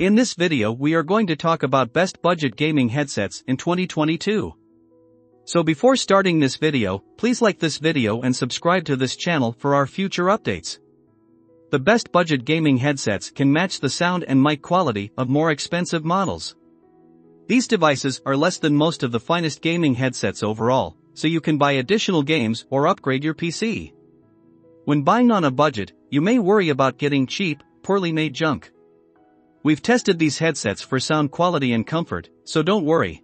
In this video we are going to talk about best budget gaming headsets in 2022. So before starting this video, please like this video and subscribe to this channel for our future updates. The best budget gaming headsets can match the sound and mic quality of more expensive models. These devices are less than most of the finest gaming headsets overall, so you can buy additional games or upgrade your PC. When buying on a budget, you may worry about getting cheap, poorly made junk. We've tested these headsets for sound quality and comfort, so don't worry.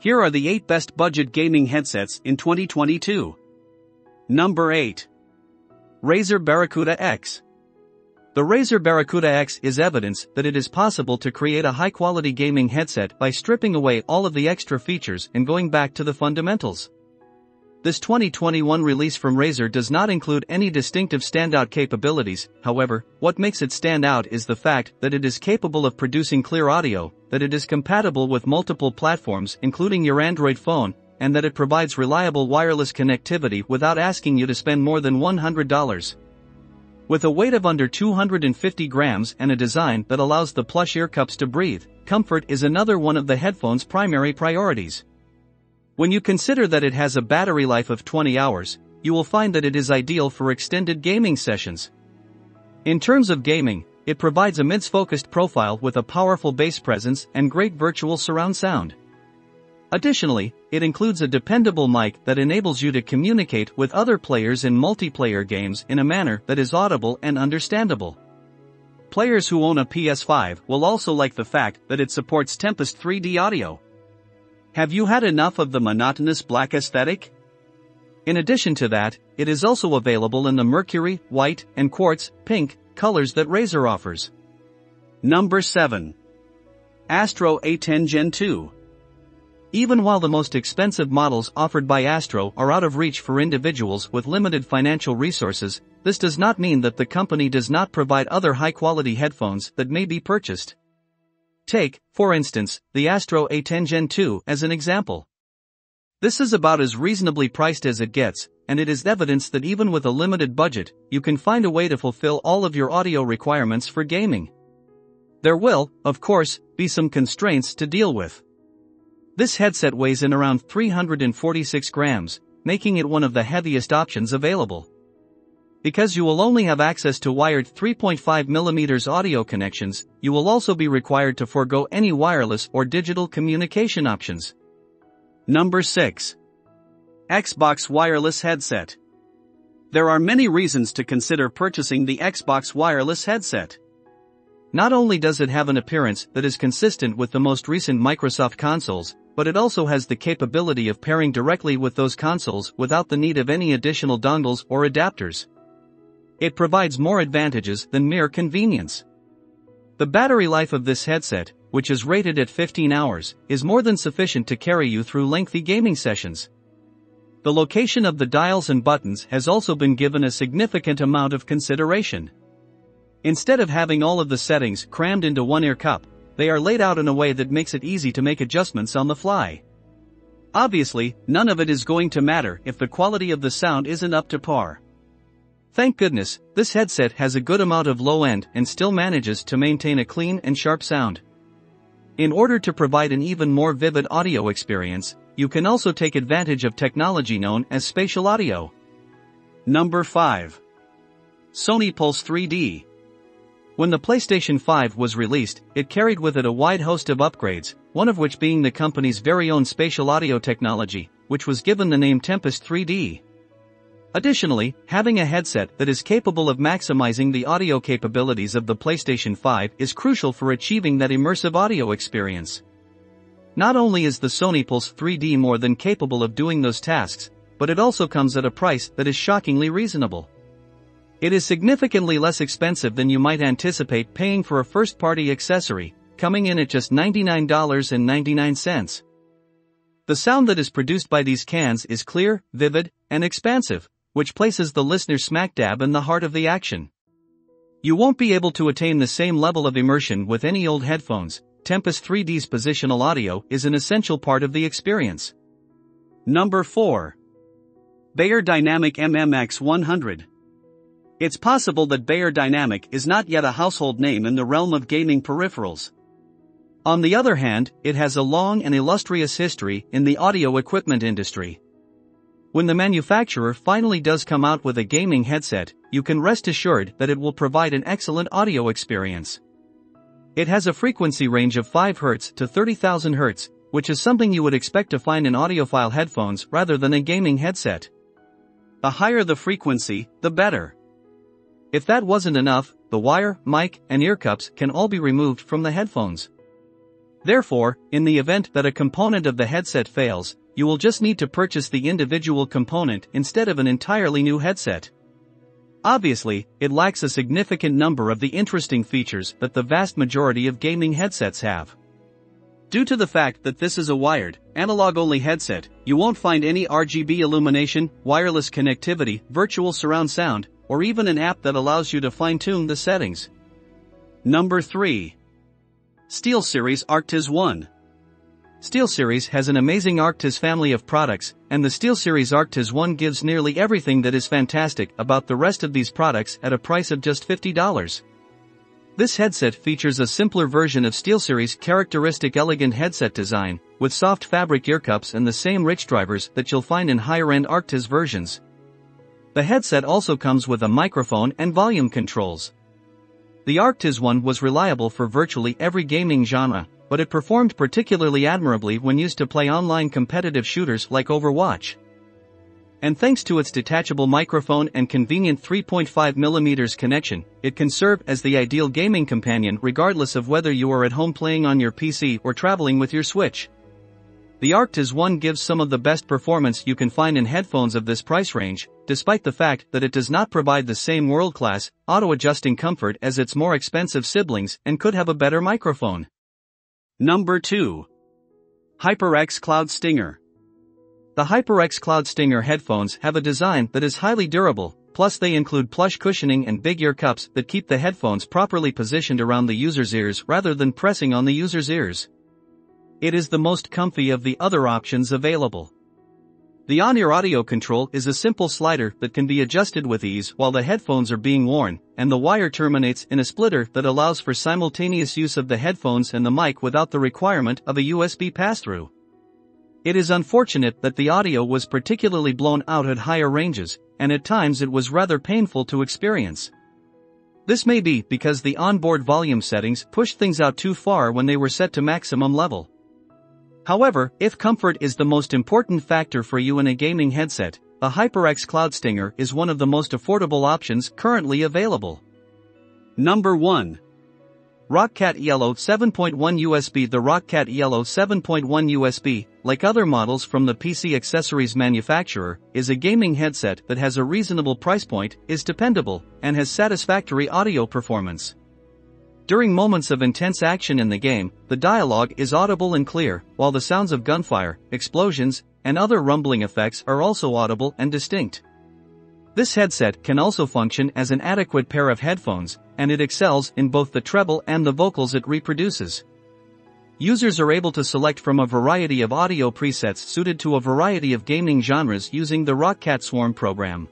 Here are the 8 best budget gaming headsets in 2022. Number 8. Razer Barracuda X. The Razer Barracuda X is evidence that it is possible to create a high quality gaming headset by stripping away all of the extra features and going back to the fundamentals. This 2021 release from Razer does not include any distinctive standout capabilities, however, what makes it stand out is the fact that it is capable of producing clear audio, that it is compatible with multiple platforms including your Android phone, and that it provides reliable wireless connectivity without asking you to spend more than $100. With a weight of under 250 grams and a design that allows the plush ear cups to breathe, comfort is another one of the headphone's primary priorities. When you consider that it has a battery life of 20 hours, you will find that it is ideal for extended gaming sessions. In terms of gaming, it provides a mid-focused profile with a powerful bass presence and great virtual surround sound. Additionally, it includes a dependable mic that enables you to communicate with other players in multiplayer games in a manner that is audible and understandable. Players who own a PS5 will also like the fact that it supports Tempest 3D audio. Have you had enough of the monotonous black aesthetic? In addition to that, it is also available in the mercury, white, and quartz, pink, colors that Razer offers. Number 7. Astro A10 Gen 2. Even while the most expensive models offered by Astro are out of reach for individuals with limited financial resources, this does not mean that the company does not provide other high-quality headphones that may be purchased. Take, for instance, the Astro A10 Gen 2 as an example. This is about as reasonably priced as it gets, and it is evidence that even with a limited budget, you can find a way to fulfill all of your audio requirements for gaming. There will, of course, be some constraints to deal with. This headset weighs in around 346 grams, making it one of the heaviest options available. Because you will only have access to wired 3.5mm audio connections, you will also be required to forego any wireless or digital communication options. Number 6. Xbox Wireless Headset. There are many reasons to consider purchasing the Xbox Wireless Headset. Not only does it have an appearance that is consistent with the most recent Microsoft consoles, but it also has the capability of pairing directly with those consoles without the need of any additional dongles or adapters. It provides more advantages than mere convenience. The battery life of this headset, which is rated at 15 hours, is more than sufficient to carry you through lengthy gaming sessions. The location of the dials and buttons has also been given a significant amount of consideration. Instead of having all of the settings crammed into one ear cup, they are laid out in a way that makes it easy to make adjustments on the fly. Obviously, none of it is going to matter if the quality of the sound isn't up to par. Thank goodness, this headset has a good amount of low end and still manages to maintain a clean and sharp sound. In order to provide an even more vivid audio experience, you can also take advantage of technology known as spatial audio. Number 5. Sony Pulse 3D. When the PlayStation 5 was released, it carried with it a wide host of upgrades, one of which being the company's very own spatial audio technology, which was given the name Tempest 3D. Additionally, having a headset that is capable of maximizing the audio capabilities of the PlayStation 5 is crucial for achieving that immersive audio experience. Not only is the Sony Pulse 3D more than capable of doing those tasks, but it also comes at a price that is shockingly reasonable. It is significantly less expensive than you might anticipate paying for a first-party accessory, coming in at just $99.99. The sound that is produced by these cans is clear, vivid, and expansive, which places the listener smack dab in the heart of the action. You won't be able to attain the same level of immersion with any old headphones, Tempest 3D's positional audio is an essential part of the experience. Number 4. Beyerdynamic MMX 100. It's possible that Beyerdynamic is not yet a household name in the realm of gaming peripherals. On the other hand, it has a long and illustrious history in the audio equipment industry. When the manufacturer finally does come out with a gaming headset, you can rest assured that it will provide an excellent audio experience. It has a frequency range of 5 Hz to 30,000 Hz, which is something you would expect to find in audiophile headphones rather than a gaming headset. The higher the frequency, the better. If that wasn't enough, the wire, mic, and ear cups can all be removed from the headphones. Therefore, in the event that a component of the headset fails, you will just need to purchase the individual component instead of an entirely new headset. Obviously, it lacks a significant number of the interesting features that the vast majority of gaming headsets have. Due to the fact that this is a wired, analog-only headset, you won't find any RGB illumination, wireless connectivity, virtual surround sound, or even an app that allows you to fine-tune the settings. Number 3. SteelSeries Arctis 1 SteelSeries has an amazing Arctis family of products, and the SteelSeries Arctis 1 gives nearly everything that is fantastic about the rest of these products at a price of just $50. This headset features a simpler version of SteelSeries' characteristic elegant headset design, with soft fabric earcups and the same rich drivers that you'll find in higher-end Arctis versions. The headset also comes with a microphone and volume controls. The Arctis one was reliable for virtually every gaming genre, but it performed particularly admirably when used to play online competitive shooters like Overwatch and thanks to its detachable microphone and convenient 3.5mm connection, it can serve as the ideal gaming companion regardless of whether you are at home playing on your PC or traveling with your Switch. The Arctis One gives some of the best performance you can find in headphones of this price range, despite the fact that it does not provide the same world-class, auto-adjusting comfort as its more expensive siblings and could have a better microphone. Number 2. HyperX Cloud Stinger the HyperX Cloud Stinger headphones have a design that is highly durable, plus they include plush cushioning and big ear cups that keep the headphones properly positioned around the user's ears rather than pressing on the user's ears. It is the most comfy of the other options available. The on-ear audio control is a simple slider that can be adjusted with ease while the headphones are being worn, and the wire terminates in a splitter that allows for simultaneous use of the headphones and the mic without the requirement of a USB pass-through. It is unfortunate that the audio was particularly blown out at higher ranges, and at times it was rather painful to experience. This may be because the onboard volume settings pushed things out too far when they were set to maximum level. However, if comfort is the most important factor for you in a gaming headset, the HyperX Cloud Stinger is one of the most affordable options currently available. Number 1. Roccat Elo 7.1 USB The Roccat Elo 7.1 USB, like other models from the PC accessories manufacturer, is a gaming headset that has a reasonable price point, is dependable, and has satisfactory audio performance. During moments of intense action in the game, the dialogue is audible and clear, while the sounds of gunfire, explosions, and other rumbling effects are also audible and distinct. This headset can also function as an adequate pair of headphones, and it excels in both the treble and the vocals it reproduces. Users are able to select from a variety of audio presets suited to a variety of gaming genres using the Roccat Swarm program.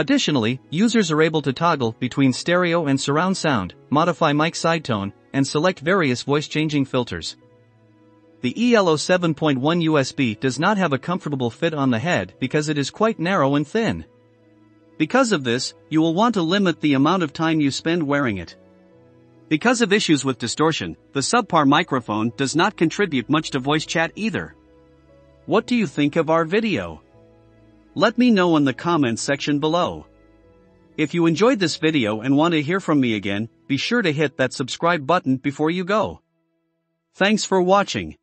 Additionally, users are able to toggle between stereo and surround sound, modify mic side tone, and select various voice changing filters. The ELO 7.1 USB does not have a comfortable fit on the head because it is quite narrow and thin. Because of this, you will want to limit the amount of time you spend wearing it. Because of issues with distortion, the subpar microphone does not contribute much to voice chat either. What do you think of our video? Let me know in the comments section below. If you enjoyed this video and want to hear from me again, be sure to hit that subscribe button before you go. Thanks for watching.